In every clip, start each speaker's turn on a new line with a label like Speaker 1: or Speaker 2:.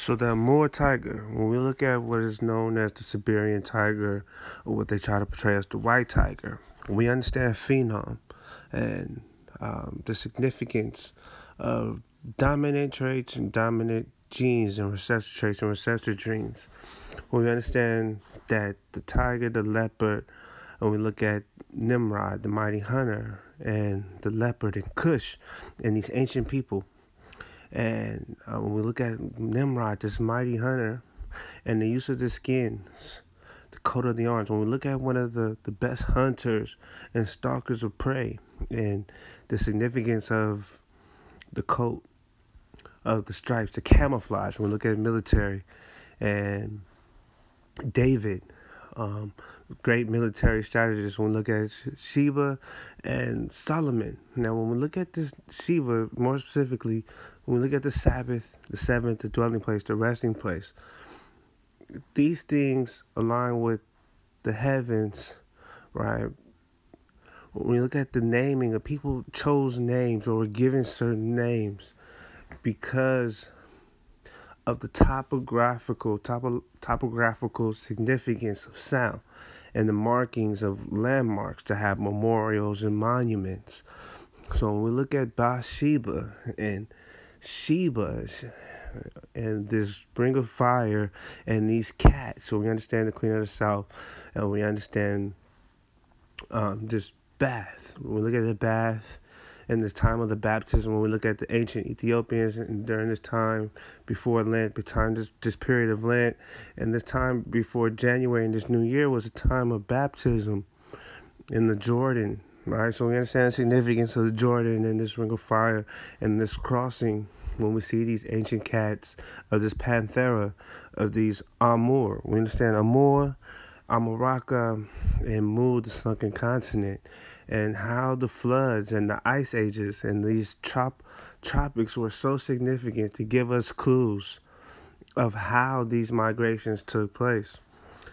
Speaker 1: So the Amur tiger, when we look at what is known as the Siberian tiger, or what they try to portray as the white tiger, we understand phenom and um, the significance of dominant traits and dominant genes and recessive traits and recessive genes. When we understand that the tiger, the leopard, and we look at Nimrod, the mighty hunter, and the leopard and Cush, and these ancient people and uh, when we look at Nimrod, this mighty hunter, and the use of the skins, the coat of the arms, when we look at one of the, the best hunters and stalkers of prey, and the significance of the coat of the stripes, the camouflage, when we look at military, and David, um, great military strategists. When we look at Sheba and Solomon. Now, when we look at this Sheba, more specifically, when we look at the Sabbath, the seventh, the dwelling place, the resting place, these things align with the heavens, right? When we look at the naming, of people chose names or were given certain names because of the topographical topo, topographical significance of sound and the markings of landmarks to have memorials and monuments. So when we look at Bathsheba and Sheba and this ring of fire and these cats, so we understand the Queen of the South and we understand um, this bath. When we look at the bath in the time of the baptism, when we look at the ancient Ethiopians and during this time before Lent, between this, this period of Lent, and this time before January and this new year was a time of baptism in the Jordan, right? So we understand the significance of the Jordan and this ring of fire and this crossing when we see these ancient cats of this panthera of these Amur. We understand Amur, Amuraka, and Mu, the sunken continent and how the floods and the ice ages and these trop- tropics were so significant to give us clues of how these migrations took place.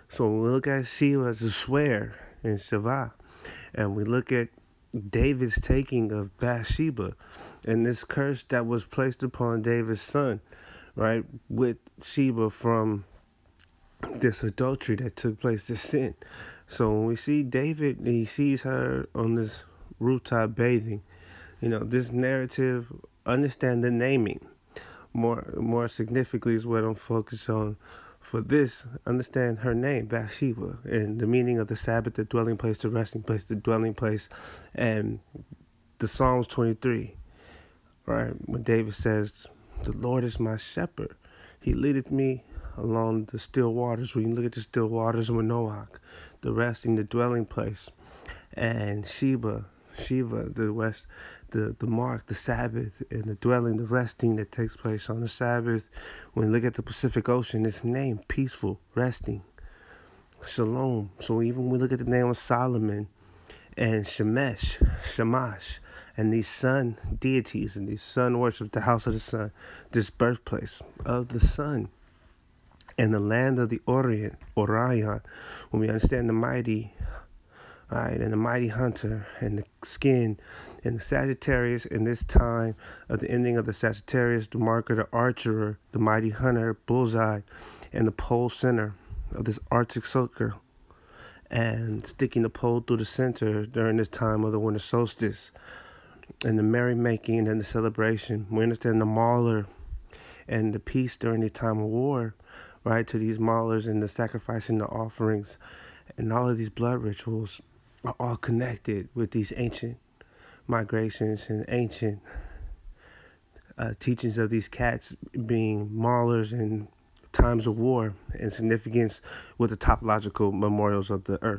Speaker 1: So when we look at Shiva as a swear in Shiva, and we look at David's taking of Bathsheba and this curse that was placed upon David's son, right, with Sheba from this adultery that took place, this sin. So when we see David, he sees her on this rooftop bathing. You know, this narrative, understand the naming. More, more significantly is what I'm focused on. For this, understand her name, Bathsheba, and the meaning of the Sabbath, the dwelling place, the resting place, the dwelling place, and the Psalms 23, right? When David says, "The Lord is my shepherd; He leadeth me along the still waters. When you look at the still waters of Manoach, the resting, the dwelling place, and Sheba, Shiva, the west, the the mark, the Sabbath, and the dwelling, the resting that takes place on the Sabbath. When you look at the Pacific Ocean, it's named peaceful, resting, shalom. So even when we look at the name of Solomon and Shemesh, Shamash, and these sun deities and these sun worship, the house of the sun, this birthplace of the sun in the land of the Orient, Orion, when we understand the mighty, right, and the mighty hunter, and the skin, and the Sagittarius in this time of the ending of the Sagittarius, the marker, the archer, the mighty hunter, bullseye, and the pole center of this Arctic circle, and sticking the pole through the center during this time of the winter solstice, and the merrymaking and the celebration. We understand the mauler and the peace during the time of war right, to these maulers and the sacrificing the offerings and all of these blood rituals are all connected with these ancient migrations and ancient uh, teachings of these cats being maulers in times of war and significance with the topological memorials of the earth.